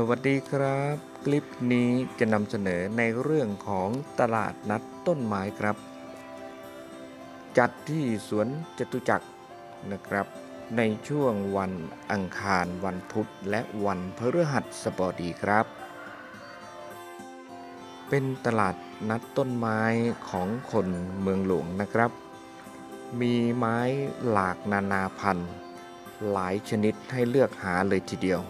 สวัสดีครับ คลิปนี้จะนำเสนอในเรื่องของตลาดนัดต้นไม้ครับ จัดที่สวนจตุจักรนะครับ ในช่วงวันอังคารวันพุธและวันพฤหัสบดีครับ เป็นตลาดนัดต้นไม้ของคนเมืองหลวงนะครับ มีไม้หลากนานาพันธุ์ หลายชนิดให้เลือกหาเลยทีเดียว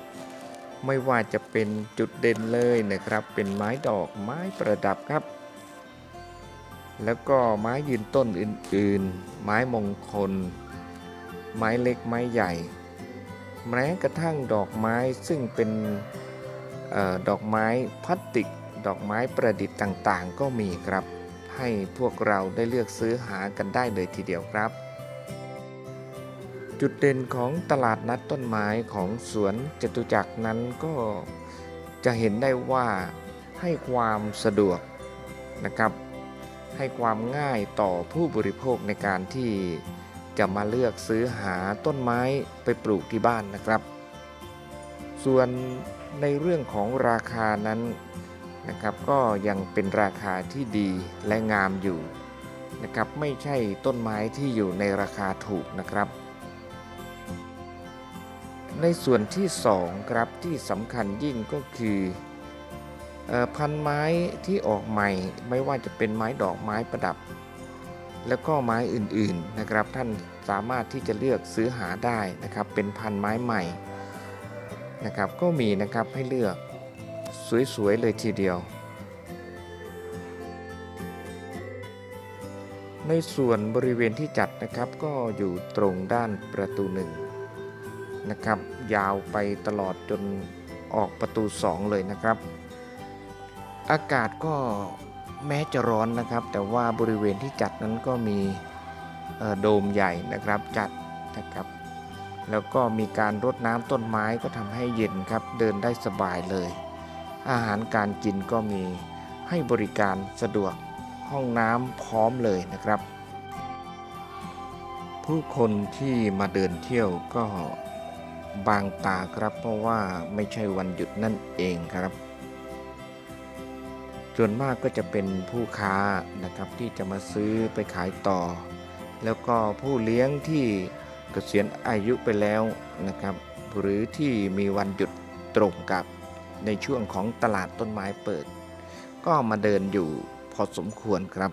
ไม่ว่าจะเป็นจุดเด่นเลยนะครับ เป็นไม้ดอกไม้ประดับครับ แล้วก็ไม้ยืนต้นอื่นๆ ไม้มงคล ไม้เล็กไม้ใหญ่ แม้กระทั่งดอกไม้ซึ่งเป็นออดอกไม้พลาสติก ดอกไม้ประดิษฐ์ต่างๆ ก็มีครับ ให้พวกเราได้เลือกซื้อหากันได้เลยทีเดียวครับ จุดเด่นของตลาดนัดต้นไม้ของสวนจตุจักรนั้นก็จะเห็นได้ว่าให้ความสะดวกนะครับ ให้ความง่ายต่อผู้บริโภคในการที่จะมาเลือกซื้อหาต้นไม้ไปปลูกที่บ้านนะครับ ส่วนในเรื่องของราคานั้นนะครับก็ยังเป็นราคาที่ดีและงามอยู่นะครับไม่ใช่ต้นไม้ที่อยู่ในราคาถูกนะครับ ในส่วนที่ 2 ครับที่สำคัญยิ่งก็คือเออพันไม้ที่ออกใหม่ ไม่ว่าจะเป็นไม้ดอกไม้ประดับ แล้วก็ไม้อื่นๆนะครับ ท่านสามารถที่จะเลือกซื้อหาได้นะครับ เป็นพันไม้ใหม่นะครับก็มีนะครับให้เลือกสวยๆเลยทีเดียว ในส่วนบริเวณที่จัดนะครับก็อยู่ตรงด้านประตูหนึ่ง นะครับ ยาวไปตลอดจนออกประตู 2 เลยนะครับ อากาศก็แม้จะร้อนนะครับ แต่ว่าบริเวณที่จัดนั้นก็มีโดมใหญ่นะครับจัดนะครับ แล้วก็มีการรดน้ำต้นไม้ก็ทำให้เย็นครับ เดินได้สบายเลย อาหารการกินก็มีให้บริการสะดวกห้องน้ำพร้อมเลยนะครับ ผู้คนที่มาเดินเที่ยวก็ บางตาครับ เพราะว่าไม่ใช่วันหยุดนั่นเองครับ ส่วนมากก็จะเป็นผู้ค้านะครับที่จะมาซื้อไปขายต่อ แล้วก็ผู้เลี้ยงที่เกษียณอายุไปแล้วนะครับ หรือที่มีวันหยุดตรงกับในช่วงของตลาดต้นไม้เปิด ก็มาเดินอยู่พอสมควรครับ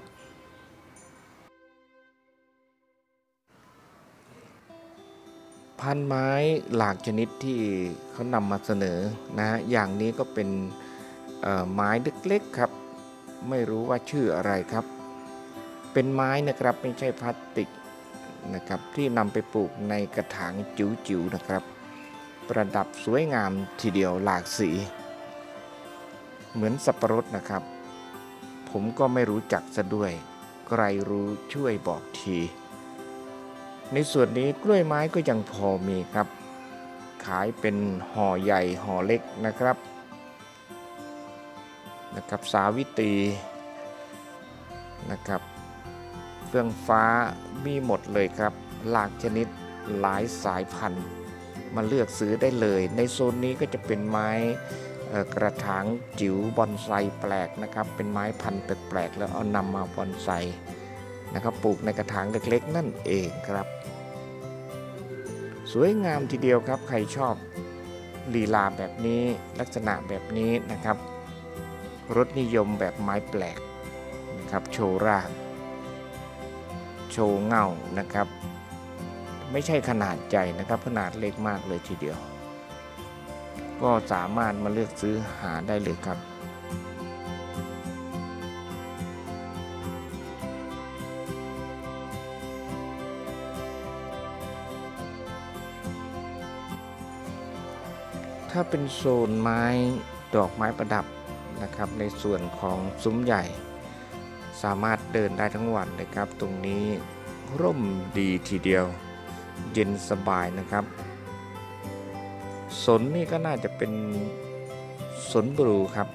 พันไม้หลากชนิดที่เขานำมาเสนอนะฮะอย่างนี้ก็เป็นไม้เล็กๆครับ ไม่รู้ว่าชื่ออะไรครับ เป็นไม้นะครับไม่ใช่พลาสติกนะครับที่นำไปปลูกในกระถางจิ๋วๆนะครับ ประดับสวยงามทีเดียวหลากสี เหมือนสับประรดนะครับ ผมก็ไม่รู้จักซะด้วย ใครรู้ช่วยบอกที ในส่วนนี้กล้วยไม้ก็ยังพอมีครับ ขายเป็นห่อใหญ่ห่อเล็กนะครับนะครับสาวิตรีนะครับเฟื่องฟ้ามีหมดเลยครับ หลากชนิดหลายสายพันธุ์ มาเลือกซื้อได้เลย ในโซนนี้ก็จะเป็นไม้กระถางจิ๋วบอนไซแปลกนะครับ เป็นไม้พันธุ์แปลกๆแล้วเอานำมาบอนไซ นะครับปลูกในกระถางเล็กๆ นั่นเองครับ สวยงามทีเดียวครับใครชอบลีลาแบบนี้ลักษณะแบบนี้นะครับรสนิยมแบบไม้แปลกนะครับโชว์รากโชว์เงานะครับ ไม่ใช่ขนาดใหญ่นะครับ ขนาดเล็กมากเลยทีเดียว ก็สามารถมาเลือกซื้อหาได้เลยครับ ถ้าเป็นโซนไม้ดอกไม้ประดับนะครับ ในส่วนของซุ้มใหญ่ สามารถเดินได้ทั้งวันเลยครับ ตรงนี้ร่มดีทีเดียว เย็นสบายนะครับสนนี่ก็น่าจะเป็นสนบลูครับ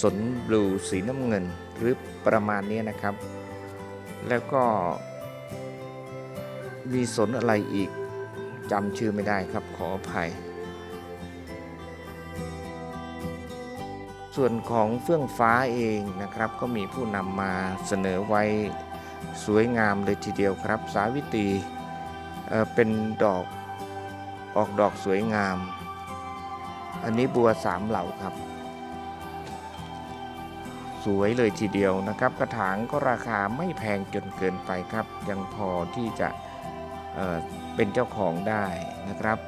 สนบลูสีน้ำเงินหรือประมาณนี้นะครับ แล้วก็ มีสนอะไรอีกจำชื่อไม่ได้ครับขออภัย ส่วนของเฟื่องฟ้าเองนะครับ ก็มีผู้นำมาเสนอไว้สวยงามเลยทีเดียวครับ สาวิตรีเเป็นดอกออกดอกสวยงาม อันนี้บัวสามเหล่าครับ สวยเลยทีเดียวนะครับ กระถางก็ราคาไม่แพงจนเกินไปครับ ยังพอที่จะเเป็นเจ้าของได้นะครับ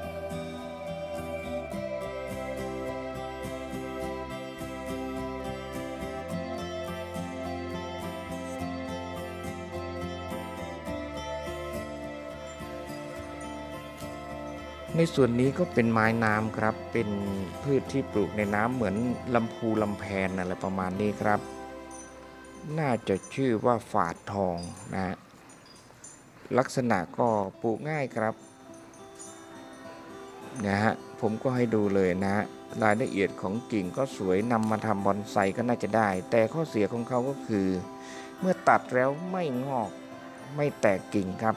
ในส่วนนี้ก็เป็นไม้น้ำครับ เป็นพืชที่ปลูกในน้ำเหมือนลำพูลำแพนอะไรประมาณนี้ครับ น่าจะชื่อว่าฝาดทองนะฮะลักษณะก็ปลูกง่ายครับนะฮะผมก็ให้ดูเลยนะรายละเอียดของกิ่งก็สวยนำมาทำบอนไซก็น่าจะได้ แต่ข้อเสียของเขาก็คือ เมื่อตัดแล้วไม่งอกไม่แตกกิ่งครับ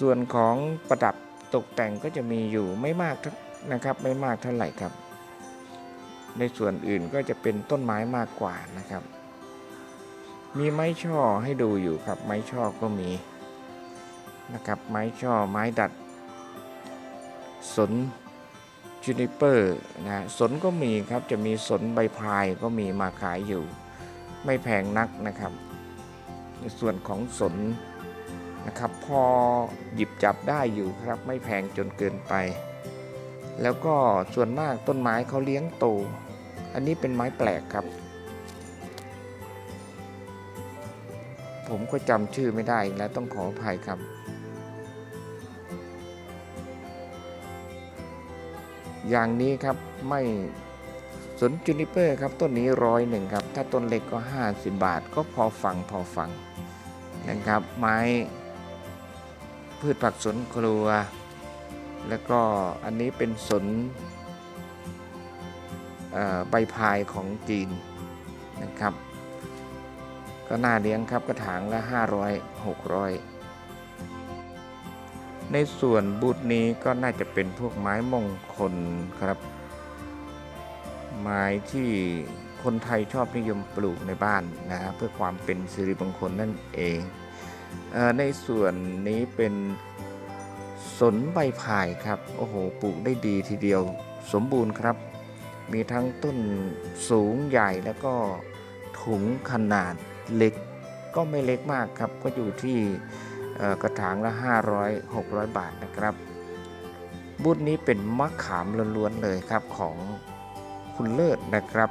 ส่วนของประดับตกแต่งก็จะมีอยู่ไม่มากนะครับไม่มากเท่าไหร่ครับ ในส่วนอื่นก็จะเป็นต้นไม้มากกว่านะครับ มีไม้ช่อให้ดูอยู่ครับ ไม้ช่อก็มีนะครับ ไม้ช่อไม้ดัด สนจูนิเปอร์นะสนก็มีครับจะมีสนใบพายก็มีมาขายอยู่ ไม่แพงนักนะครับ ในส่วนของสน นะครับ พอหยิบจับได้อยู่ครับไม่แพงจนเกินไป แล้วก็ส่วนมากต้นไม้เขาเลี้ยงโต อันนี้เป็นไม้แปลกครับ ผมก็จำชื่อไม่ได้แล้วต้องขออภัยครับอย่างนี้ครับไม่สนจูนิเปอร์ครับต้นนี้ร้อยหนึ่งครับ ถ้าต้นเล็กก็ 50 บาท ก็พอฟังพอฟังนะครับไม้ พืชผักสวนครัว แล้วก็อันนี้เป็นสนใบพายของจีนนะครับ ก็น่าเลี้ยงครับกระถางละ 500 600 ในส่วนบูธนี้ก็น่าจะเป็นพวกไม้มงคลครับ ไม้ที่คนไทยชอบนิยมปลูกในบ้านนะเพื่อความเป็นสิริมงคลนั่นเอง ในส่วนนี้เป็นสนใบพายครับ โอ้โห ปลูกได้ดีทีเดียว สมบูรณ์ครับ มีทั้งต้นสูงใหญ่แล้วก็ถุงขนาดเล็ก ก็ไม่เล็กมากครับ ก็อยู่ที่กระถางละ 500 600 บาทนะครับ บูธนี้เป็นมะขามล้วนๆเลยครับของคุณเลิศนะครับ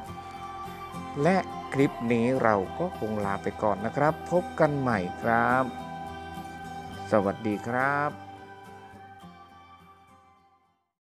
และ คลิปนี้เราก็คงลาไปก่อนนะครับ พบกันใหม่ครับ สวัสดีครับ